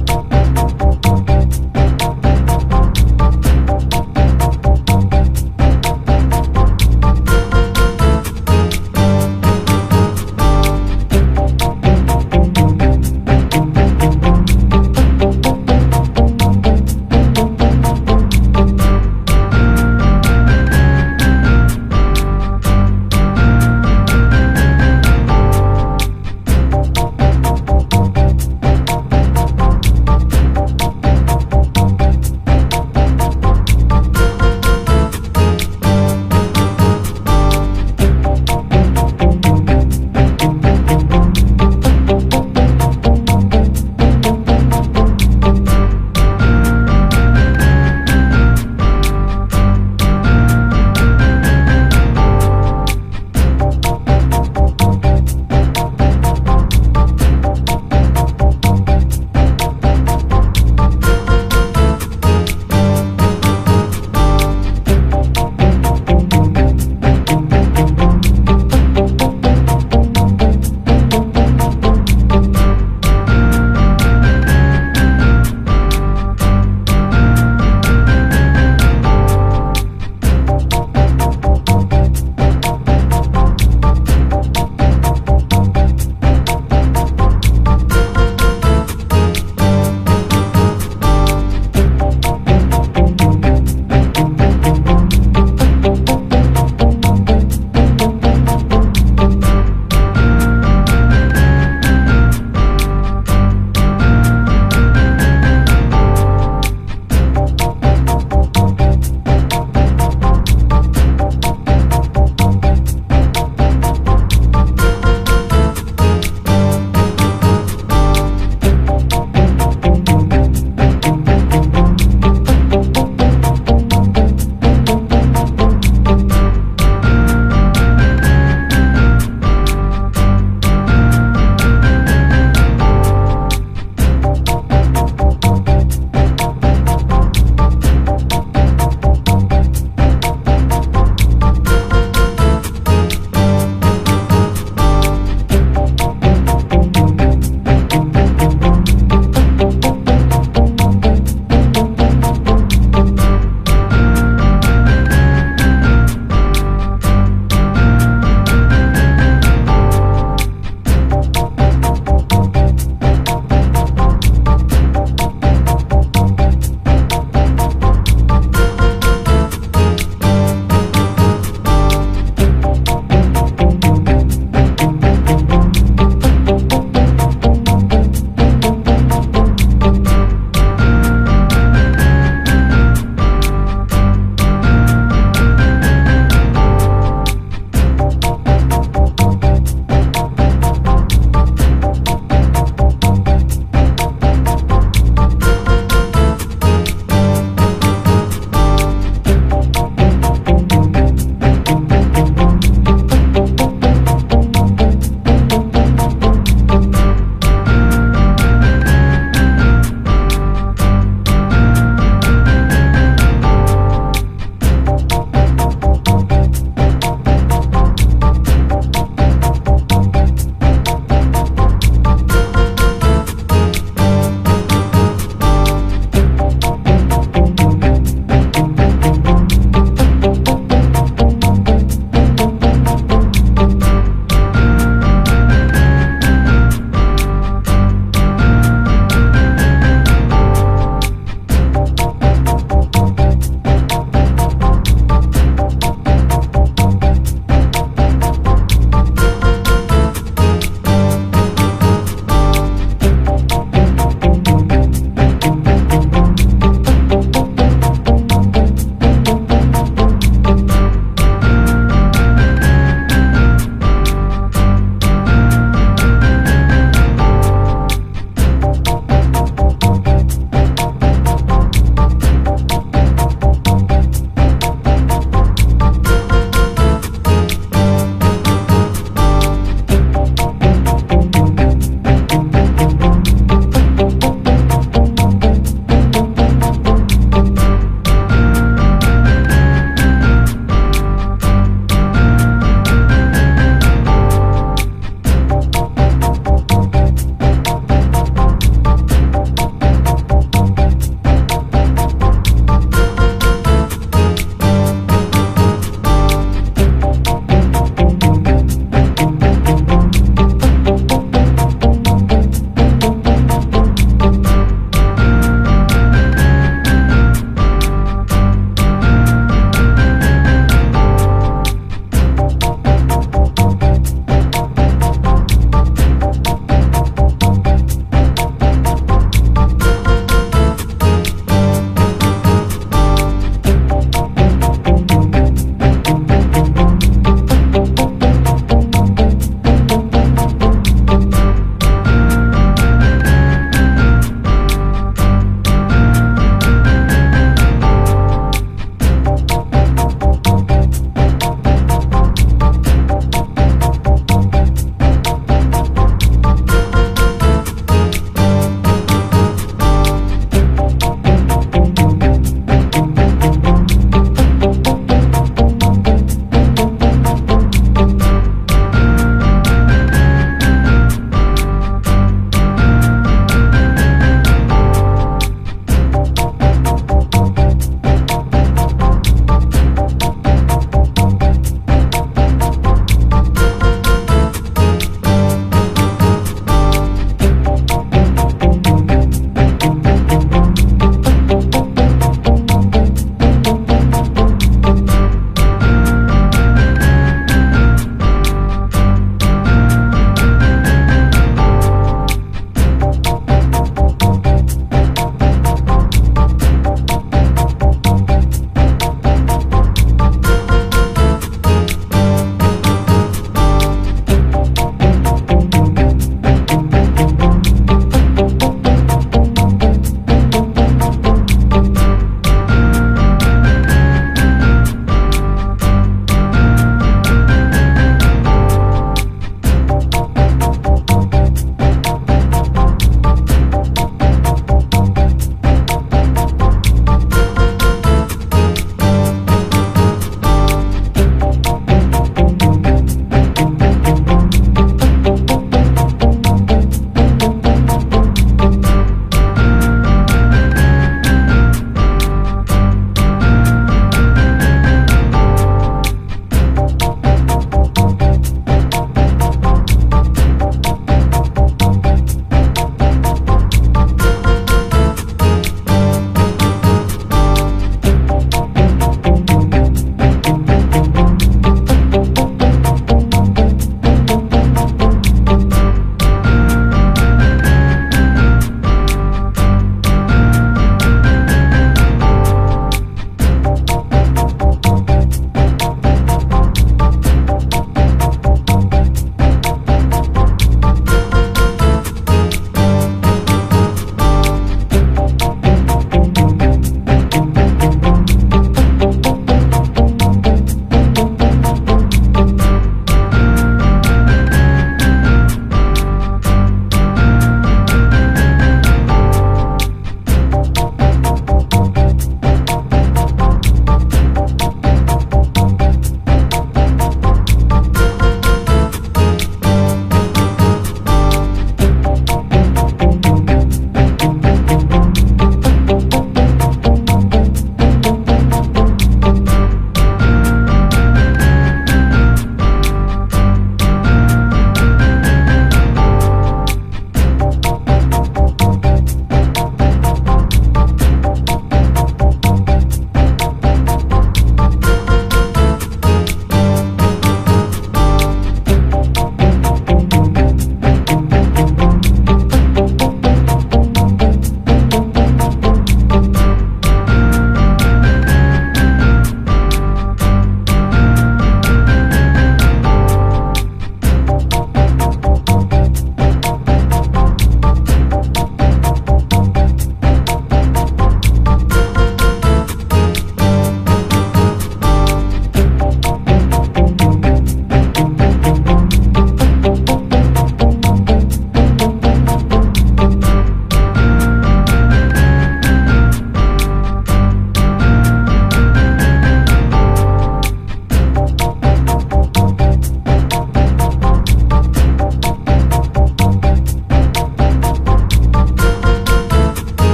Bye.